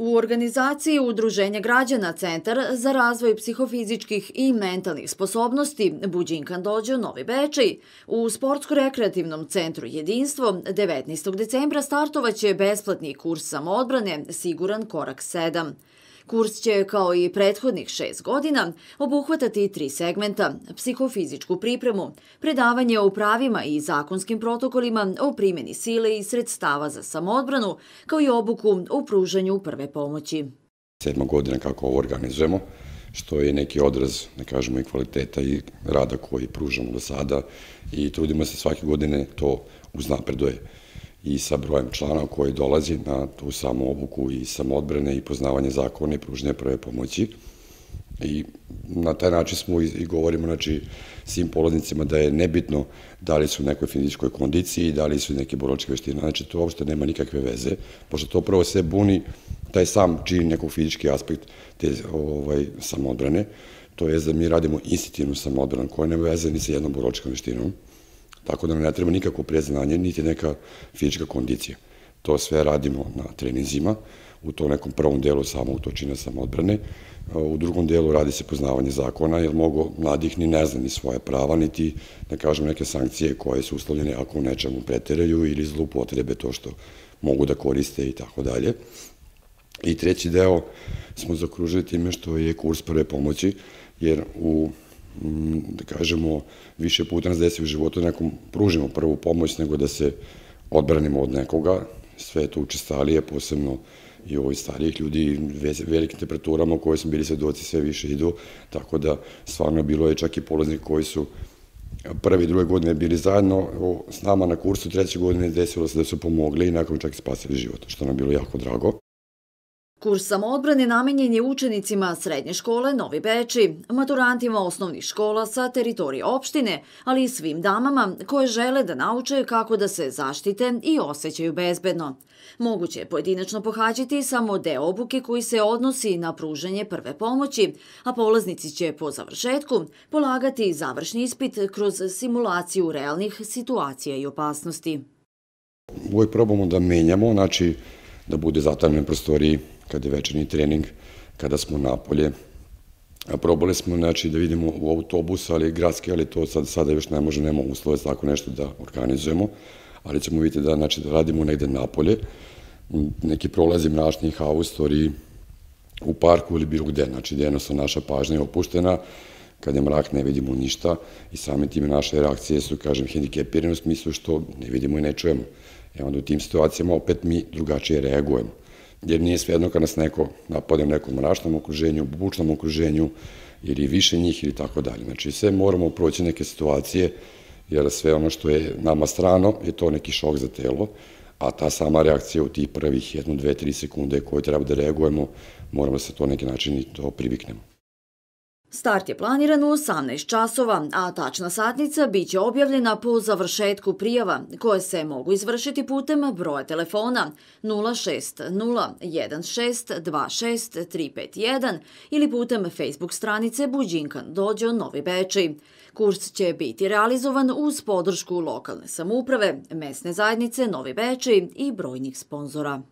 U organizaciji Udruženja građana Centar za razvoj psihofizičkih i mentalnih sposobnosti Buđinkan dođe u Novi Bečej. U Sportsko-rekreativnom centru Jedinstvo 19. decembra startovaće besplatni kurs samoodbrane Siguran korak 7. Kurs će, kao i prethodnih šest godina, obuhvatati tri segmenta – psihofizičku pripremu, predavanje o pravima i zakonskim protokolima o primjeni sile i sredstava za samoodbranu, kao i obuku u pružanju prve pomoći. Sedma godina kako ovo organizujemo, što je neki odraz, ne kažemo, i kvaliteta i rada koji pružamo do sada i trudimo se svake godine to uznapreduje i sa brojem člana koji dolazi na tu samu obuku i samodbrane i poznavanje zakona i pružnje prve pomoći. I na taj način smo i, govorimo znači, svim polaznicima da je nebitno da li su u nekoj fizičkoj kondiciji, da li su neke boročke veštine, znači to uopšte nema nikakve veze, pošto to prvo sve buni taj sam čini nekog fizički aspekt te ovaj, samodbrane, to je da mi radimo institutivnu samodbranu koja nema veze ni sa jednom boročkom veštinom, Tako da nam ne treba nikako preznanje, niti neka fizička kondicija. To sve radimo na treninzima, u to nekom prvom delu samog točina samodbrane. U drugom delu radi se poznavanje zakona, jer mnogo mladih ni ne zna ni svoje prava, niti, da kažem, neke sankcije koje su uslovljene ako u nečemu preteraju ili zloupotrebe to što mogu da koriste i tako dalje. I treći deo smo zakružili time što je kurs prve pomoći, jer u da kažemo, više puta nas desi u životu da nekom pružimo prvu pomoć nego da se odbranimo od nekoga. Sve je to učestalije, posebno i ovoj starijih ljudi, velikim temperaturama u kojoj smo bili svedoci sve više idu, tako da stvarno bilo je čak i polaznik koji su prve i druge godine bili zajedno s nama na kursu, treće godine desilo se da su pomogli i nakon čak i spasili život, što nam bilo jako drago. Kurs samoodbrane namenjen je učenicima srednje škole Novi Beči, maturantima osnovnih škola sa teritorije opštine, ali i svim damama koje žele da nauče kako da se zaštite i osjećaju bezbedno. Moguće je pojedinačno pohađati samo deo obuke koji se odnosi na pružanje prve pomoći, a polaznici će po završetku polagati završni ispit kroz simulaciju realnih situacija i opasnosti. Uvijek probamo da menjamo, znači da bude zatavljene prostoriji kada je večerni trening, kada smo napolje. Probali smo znači, da vidimo u autobus, ali gradski, ali to sad, sada još ne može, nema uslove tako nešto da organizujemo, ali ćemo vidjeti da, znači, da radimo negde napolje, neki prolazi mračni haustori u parku ili bilo gde, znači da jednostavno naša pažnja je opuštena, kad je mrak ne vidimo ništa. I same time naše reakcije su, kažem, hendikepirane u smislu što ne vidimo i ne čujemo. E onda u tim situacijama opet mi drugačije reagujemo jer nije svejedno kad nas neko napade u nekom mračnom okruženju, bučnom okruženju, ili više njih ili tako dalje. Znači sve moramo proći neke situacije, jer sve ono što je nama strano je to neki šok za telo, a ta sama reakcija u tih prvih jednu, dve, tri sekunde koje treba da reagujemo, moramo da se to neki način i to priviknemo. Start je planiran u 18 časova, a tačna satnica biće objavljena po završetku prijava, koje se mogu izvršiti putem broja telefona 06016265351 ili putem Facebook stranice Buđinkan dođo Novi Bečej. Kurs će biti realizovan uz podršku lokalne samuprave, mesne zajednice Novi Bečej i brojnih sponzora.